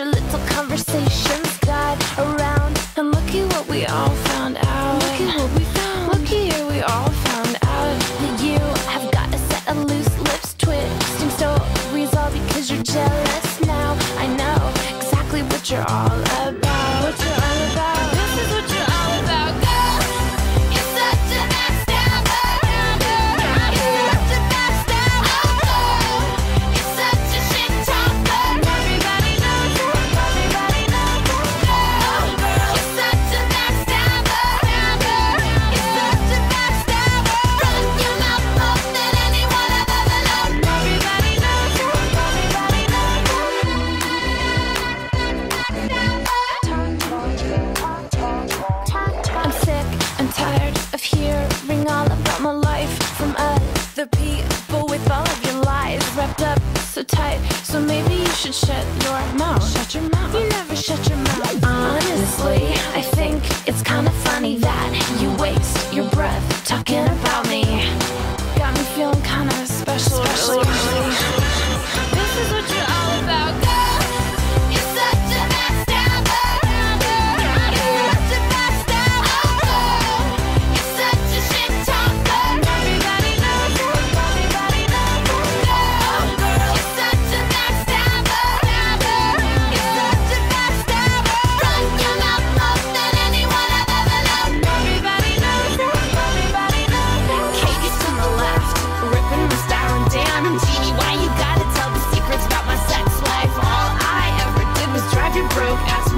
your little conversations died around. And look at what we all found out. Look at what we found. Looky here, we all found out that you have got a set of loose lips, twisting stories all because you're jealous now. I know exactly what you're all about. I'm sick and tired of hearing all about my life from other people with all of your lies wrapped up so tight. So maybe you should shut your mouth. Shut your mouth. You never shut your mouth. Honestly, I think it's kind of funny that you waste your breath talking about me. Got me feeling kind of special. special. broke ass